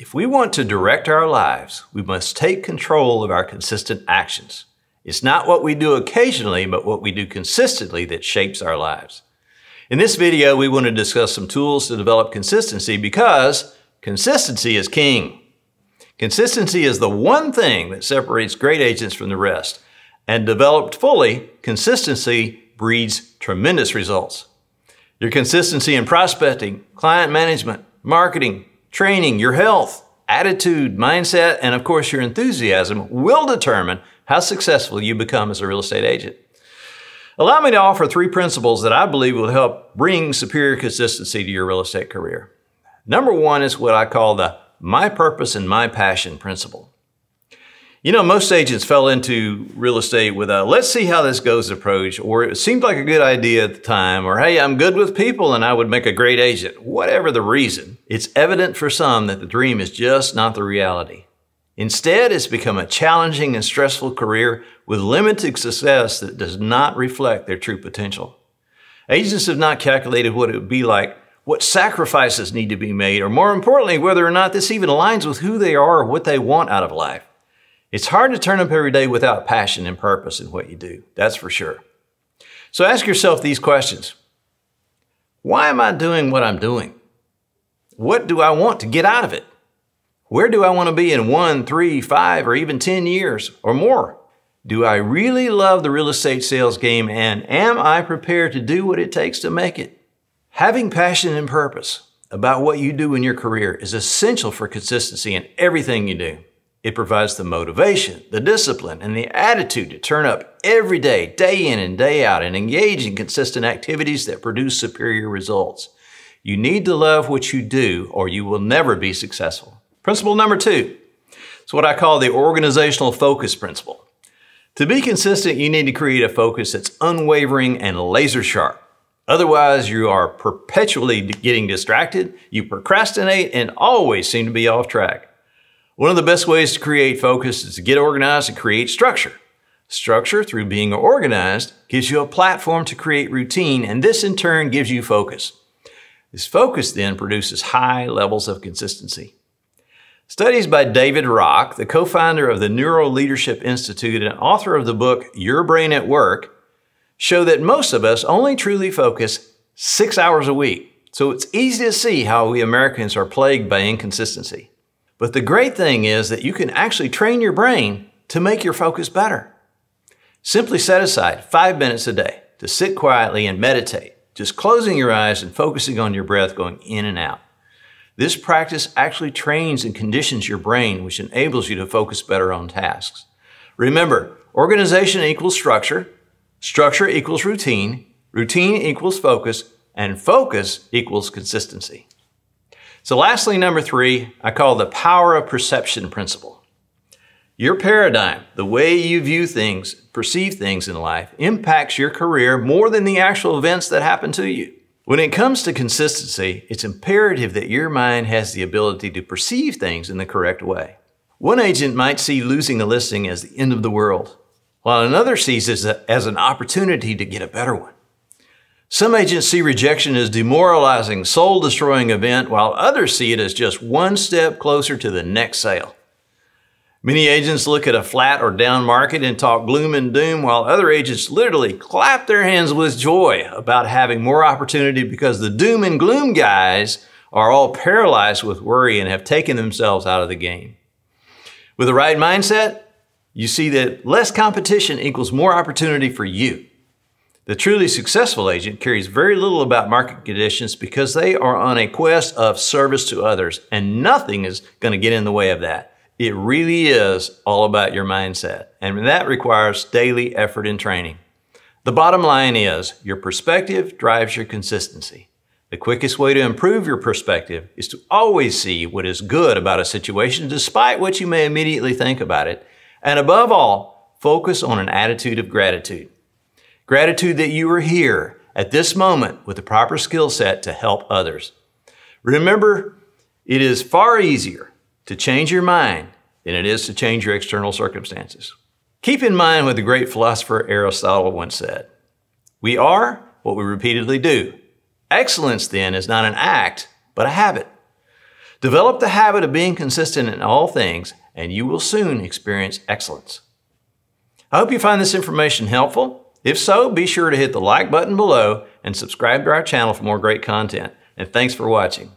If we want to direct our lives, we must take control of our consistent actions. It's not what we do occasionally, but what we do consistently that shapes our lives. In this video, we want to discuss some tools to develop consistency because consistency is king. Consistency is the one thing that separates great agents from the rest. And developed fully, consistency breeds tremendous results. Your consistency in prospecting, client management, marketing, training, your health, attitude, mindset, and of course your enthusiasm will determine how successful you become as a real estate agent. Allow me to offer three principles that I believe will help bring superior consistency to your real estate career. Number one is what I call the my purpose and my passion principle. You know, most agents fell into real estate with a let's see how this goes approach, or it seemed like a good idea at the time, or hey, I'm good with people and I would make a great agent. Whatever the reason, it's evident for some that the dream is just not the reality. Instead, it's become a challenging and stressful career with limited success that does not reflect their true potential. Agents have not calculated what it would be like, what sacrifices need to be made, or more importantly, whether or not this even aligns with who they are or what they want out of life. It's hard to turn up every day without passion and purpose in what you do, that's for sure. So ask yourself these questions Why am I doing what I'm doing? What do I want to get out of it? Where do I want to be in one, three, five, or even 10 years or more? Do I really love the real estate sales game and am I prepared to do what it takes to make it? Having passion and purpose about what you do in your career is essential for consistency in everything you do. It provides the motivation, the discipline, and the attitude to turn up every day, day in and day out, and engage in consistent activities that produce superior results. You need to love what you do or you will never be successful. Principle number two is what I call the organizational focus principle. To be consistent, you need to create a focus that's unwavering and laser sharp. Otherwise, you are perpetually getting distracted, you procrastinate, and always seem to be off track. One of the best ways to create focus is to get organized and create structure. Structure, through being organized, gives you a platform to create routine, and this in turn gives you focus. This focus then produces high levels of consistency. Studies by David Rock, the co-founder of the Neuro Leadership Institute and author of the book Your Brain at Work, show that most of us only truly focus six hours a week. So it's easy to see how we Americans are plagued by inconsistency. But the great thing is that you can actually train your brain to make your focus better. Simply set aside five minutes a day to sit quietly and meditate, just closing your eyes and focusing on your breath going in and out. This practice actually trains and conditions your brain, which enables you to focus better on tasks. Remember, organization equals structure, structure equals routine, routine equals focus, and focus equals consistency. So lastly, number three, I call the power of perception principle. Your paradigm, the way you view things, perceive things in life, impacts your career more than the actual events that happen to you. When it comes to consistency, it's imperative that your mind has the ability to perceive things in the correct way. One agent might see losing a listing as the end of the world, while another sees it as an opportunity to get a better one. Some agents see rejection as demoralizing, soul-destroying event, while others see it as just one step closer to the next sale. Many agents look at a flat or down market and talk gloom and doom, while other agents literally clap their hands with joy about having more opportunity because the doom and gloom guys are all paralyzed with worry and have taken themselves out of the game. With the right mindset, you see that less competition equals more opportunity for you. The truly successful agent cares very little about market conditions because they are on a quest of service to others, and nothing is going to get in the way of that. It really is all about your mindset, and that requires daily effort and training. The bottom line is your perspective drives your consistency. The quickest way to improve your perspective is to always see what is good about a situation despite what you may immediately think about it. And above all, focus on an attitude of gratitude. Gratitude that you are here at this moment with the proper skill set to help others. Remember, it is far easier to change your mind than it is to change your external circumstances. Keep in mind what the great philosopher Aristotle once said. We are what we repeatedly do. Excellence then is not an act, but a habit. Develop the habit of being consistent in all things, and you will soon experience excellence. I hope you find this information helpful. If so, be sure to hit the like button below and subscribe to our channel for more great content. And thanks for watching.